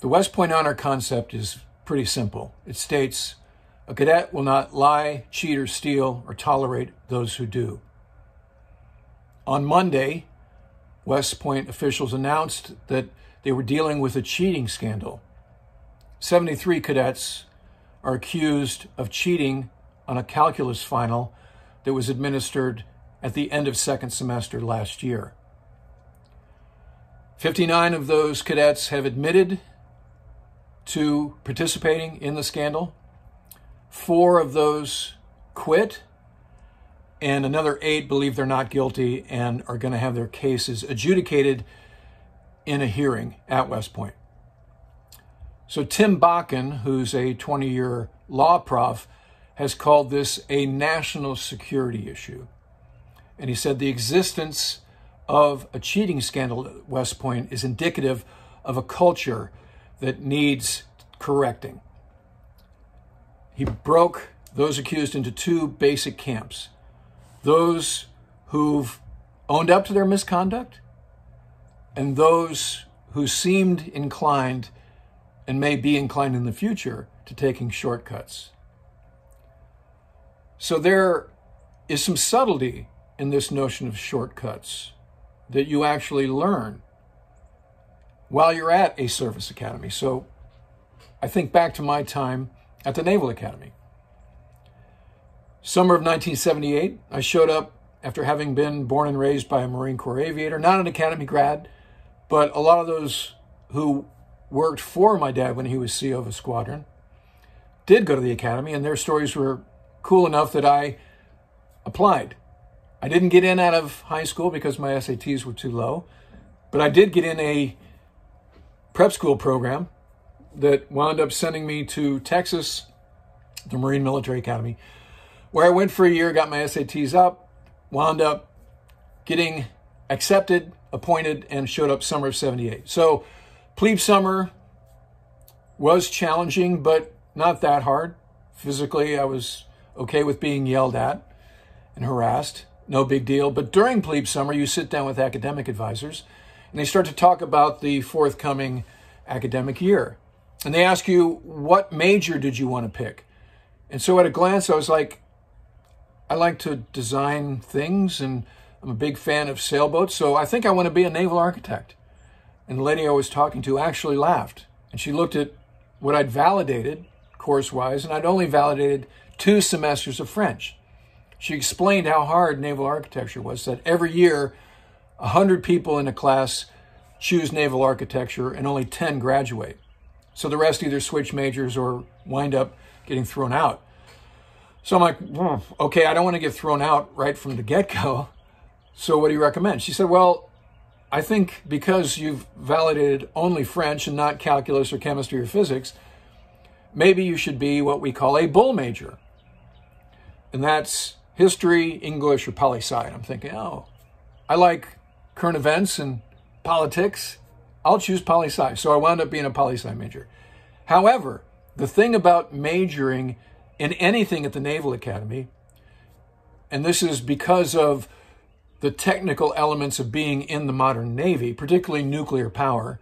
The West Point honor concept is pretty simple. It states a cadet will not lie, cheat, or steal, or tolerate those who do. On Monday, West Point officials announced that they were dealing with a cheating scandal. 73 cadets are accused of cheating on a calculus final that was administered at the end of second semester last year. 59 of those cadets have admitted to participating in the scandal. Four of those quit, and another eight believe they're not guilty and are going to have their cases adjudicated in a hearing at West Point. So, Tim Bakken, who's a 20 year law prof, has called this a national security issue. And he said the existence of a cheating scandal at West Point is indicative of a culture that needs correcting. He broke those accused into two basic camps those who've owned up to their misconduct and those who seemed inclined and may be inclined in the future to taking shortcuts. So there is some subtlety in this notion of shortcuts that you actually learn while you're at a service academy. So I think back to my time at the Naval Academy. Summer of 1978, I showed up after having been born and raised by a Marine Corps aviator, not an academy grad, but a lot of those who worked for my dad when he was CO of a squadron did go to the academy, and their stories were cool enough that I applied. I didn't get in out of high school because my SATs were too low, but I did get in a prep school program that wound up sending me to Texas, the Marine Military Academy, where I went for a year, got my SATs up, wound up getting accepted, appointed, and showed up summer of 78. So, plebe summer was challenging, but not that hard. Physically, I was okay with being yelled at and harassed. No big deal. But during plebe summer, you sit down with academic advisors and they start to talk about the forthcoming academic year. And they ask you, what major did you want to pick? And so at a glance, I was like, I like to design things and I'm a big fan of sailboats, so I think I want to be a naval architect. And the lady I was talking to actually laughed. And she looked at what I'd validated course wise, and I'd only validated two semesters of French. She explained how hard naval architecture was, that every year, 100 people in a class choose naval architecture and only 10 graduate. So the rest either switch majors or wind up getting thrown out. So I'm like, hmm, okay, I don't want to get thrown out right from the get go. So what do you recommend? She said, well, I think because you've validated only French and not calculus or chemistry or physics, maybe you should be what we call a bull major. And that's history, English, or poli sci. I'm thinking, oh, I like current events and politics. I'll choose poli sci. So I wound up being a poli sci major. However, the thing about majoring in anything at the Naval Academy, and this is because of the technical elements of being in the modern Navy, particularly nuclear power,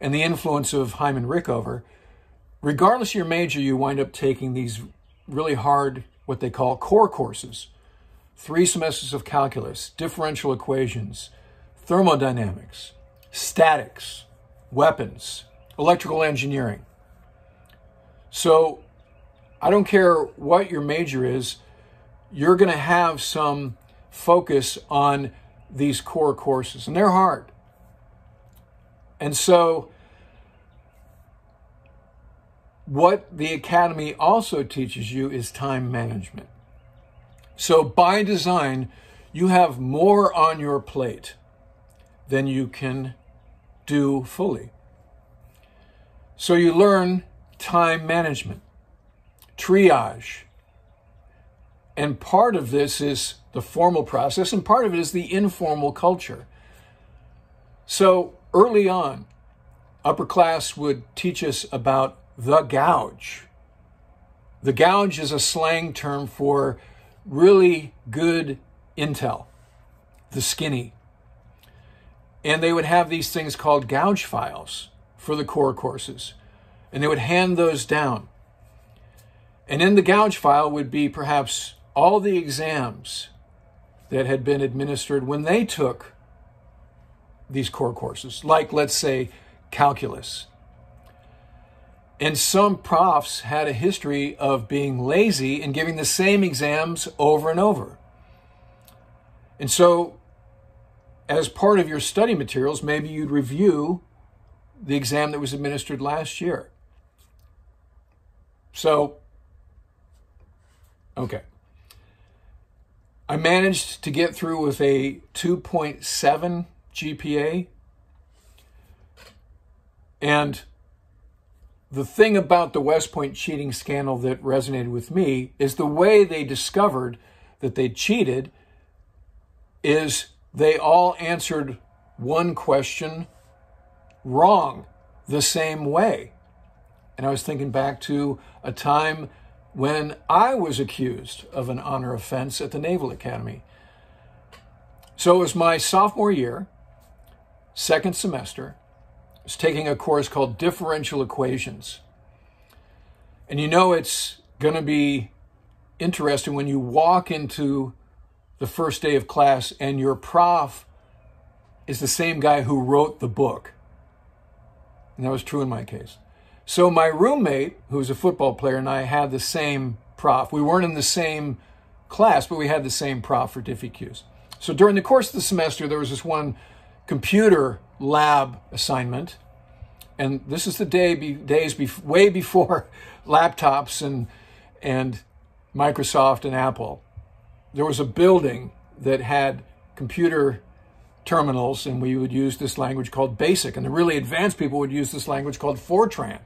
and the influence of Hyman Rickover, regardless of your major, you wind up taking these really hard, what they call core courses. Three semesters of calculus, differential equations, thermodynamics, statics, weapons, electrical engineering. So I don't care what your major is, you're going to have some focus on these core courses, and they're hard. And so, what the academy also teaches you is time management. So, by design, you have more on your plate than you can do fully. So, you learn time management, triage. And part of this is the formal process, and part of it is the informal culture. So early on, upper class would teach us about the gouge. The gouge is a slang term for really good intel, the skinny. And they would have these things called gouge files for the core courses. And they would hand those down. And in the gouge file would be perhaps all the exams that had been administered when they took these core courses, like, let's say, calculus. And some profs had a history of being lazy and giving the same exams over and over. And so, as part of your study materials, maybe you'd review the exam that was administered last year. So, okay. I managed to get through with a 2.7 GPA. And the thing about the West Point cheating scandal that resonated with me is the way they discovered that they cheated is they all answered one question wrong the same way. And I was thinking back to a time when I was accused of an honor offense at the Naval Academy. So it was my sophomore year, second semester. I was taking a course called Differential Equations. And you know it's going to be interesting when you walk into the first day of class and your prof is the same guy who wrote the book. And that was true in my case. So my roommate, who was a football player, and I had the same prof. We weren't in the same class, but we had the same prof for DiffEqs. So during the course of the semester, there was this one computer lab assignment. And this is the day, be, days be, way before laptops and, and Microsoft and Apple. There was a building that had computer terminals, and we would use this language called BASIC. And the really advanced people would use this language called Fortran.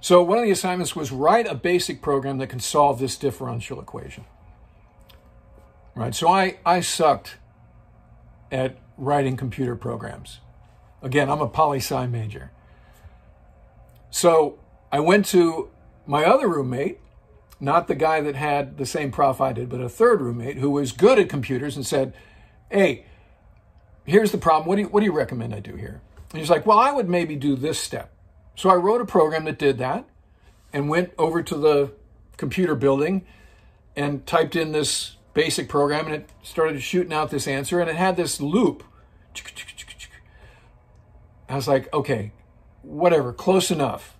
So one of the assignments was write a basic program that can solve this differential equation. Right. So I, I sucked at writing computer programs. Again, I'm a poli sci major. So I went to my other roommate, not the guy that had the same prof I did, but a third roommate who was good at computers and said, Hey, here's the problem. What do you, what do you recommend I do here? And he's like, Well, I would maybe do this step. So I wrote a program that did that and went over to the computer building and typed in this basic program and it started shooting out this answer and it had this loop. I was like, okay, whatever, close enough.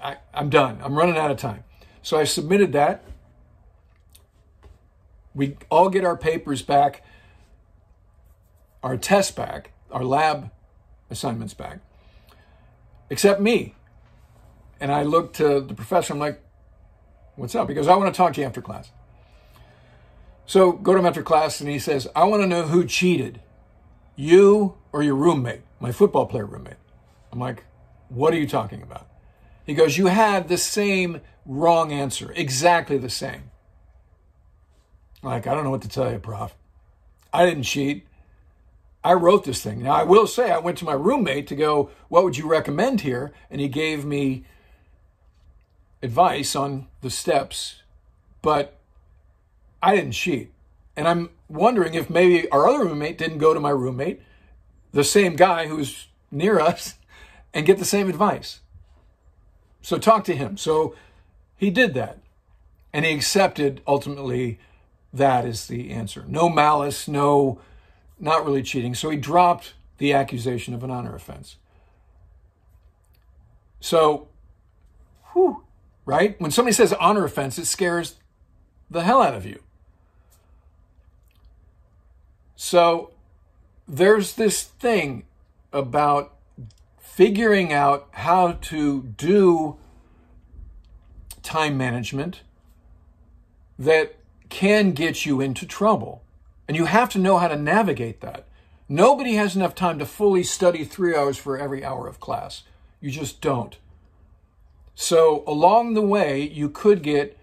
I, I'm done. I'm running out of time. So I submitted that. We all get our papers back, our tests back, our lab assignments back except me. And I looked to the professor, I'm like, what's up? Because I want to talk to you after class. So go to him after class and he says, I want to know who cheated, you or your roommate, my football player roommate. I'm like, what are you talking about? He goes, you had the same wrong answer, exactly the same. Like, I don't know what to tell you, prof. I didn't cheat. I wrote this thing. Now, I will say, I went to my roommate to go, What would you recommend here? And he gave me advice on the steps, but I didn't cheat. And I'm wondering if maybe our other roommate didn't go to my roommate, the same guy who's near us, and get the same advice. So talk to him. So he did that. And he accepted ultimately that is the answer. No malice, no not really cheating. So he dropped the accusation of an honor offense. So, whew, right? When somebody says honor offense, it scares the hell out of you. So, there's this thing about figuring out how to do time management that can get you into trouble. And you have to know how to navigate that. Nobody has enough time to fully study three hours for every hour of class. You just don't. So, along the way, you could get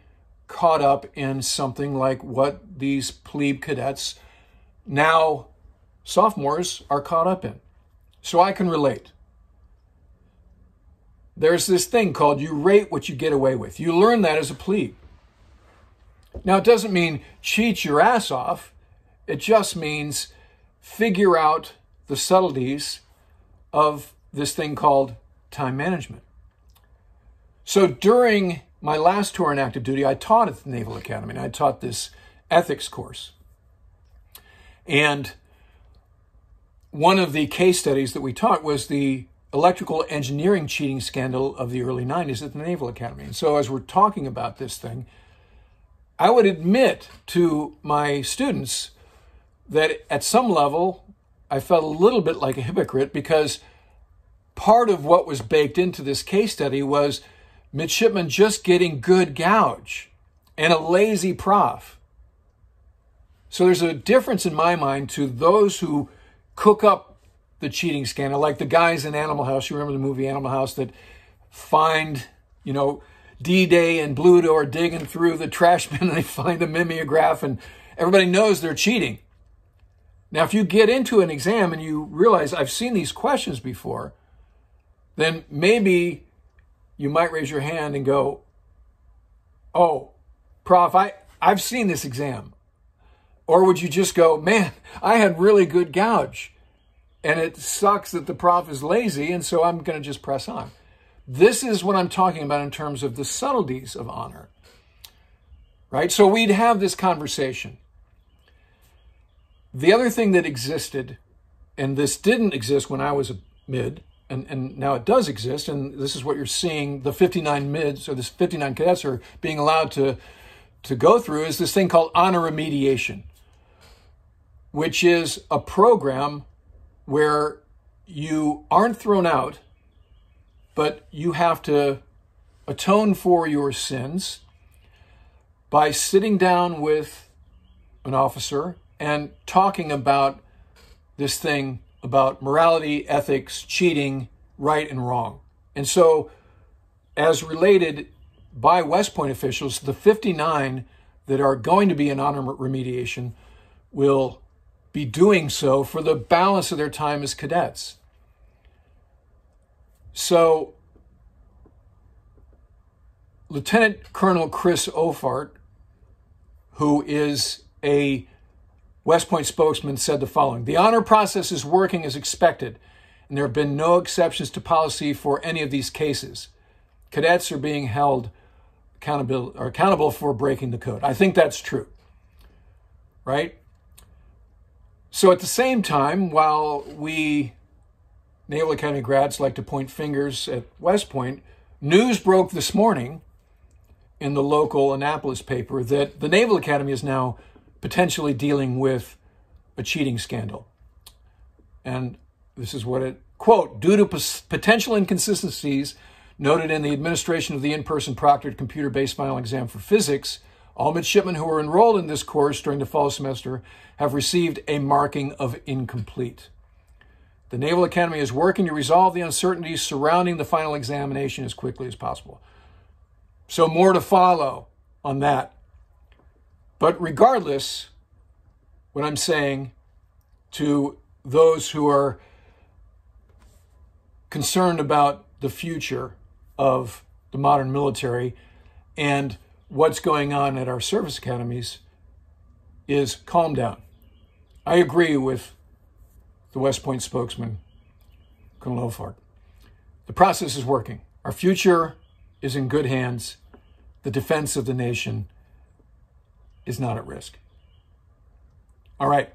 caught up in something like what these plebe cadets, now sophomores, are caught up in. So, I can relate. There's this thing called you rate what you get away with. You learn that as a plebe. Now, it doesn't mean cheat your ass off. It just means figure out the subtleties of this thing called time management. So during my last tour in active duty, I taught at the Naval Academy, and I taught this ethics course. And one of the case studies that we taught was the electrical engineering cheating scandal of the early 90s at the Naval Academy. And so as we're talking about this thing, I would admit to my students that at some level, I felt a little bit like a hypocrite because part of what was baked into this case study was midshipmen just getting good gouge and a lazy prof. So there's a difference in my mind to those who cook up the cheating scandal, like the guys in Animal House. You remember the movie Animal House that find, you know, D-Day and Bluto are digging through the trash bin and they find a mimeograph and everybody knows they're cheating. Now, if you get into an exam and you realize I've seen these questions before, then maybe you might raise your hand and go, Oh, Prof, I, I've seen this exam. Or would you just go, Man, I had really good gouge. And it sucks that the prof is lazy, and so I'm going to just press on. This is what I'm talking about in terms of the subtleties of honor. Right? So we'd have this conversation. The other thing that existed, and this didn't exist when I was a mid, and, and now it does exist, and this is what you're seeing the 59 mids or this 59 cadets are being allowed to, to go through, is this thing called honor remediation, which is a program where you aren't thrown out, but you have to atone for your sins by sitting down with an officer and talking about this thing about morality, ethics, cheating, right and wrong. And so, as related by West Point officials, the 59 that are going to be in honor remediation will be doing so for the balance of their time as cadets. So, Lieutenant Colonel Chris Ophardt, who is a West Point spokesman said the following The honor process is working as expected, and there have been no exceptions to policy for any of these cases. Cadets are being held accountable, accountable for breaking the code. I think that's true. Right? So at the same time, while we Naval Academy grads like to point fingers at West Point, news broke this morning in the local Annapolis paper that the Naval Academy is now potentially dealing with a cheating scandal. And this is what it quote, due to potential inconsistencies noted in the administration of the in person proctored computer based final exam for physics, all midshipmen who were enrolled in this course during the fall semester have received a marking of incomplete. The Naval Academy is working to resolve the uncertainties surrounding the final examination as quickly as possible. So, more to follow on that but regardless, what I'm saying to those who are concerned about the future of the modern military and what's going on at our service academies is calm down. I agree with the West Point spokesman, Colonel Ophardt. The process is working. Our future is in good hands. The defense of the nation is not at risk. All right.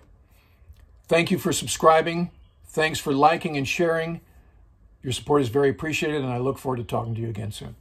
Thank you for subscribing. Thanks for liking and sharing. Your support is very appreciated, and I look forward to talking to you again soon.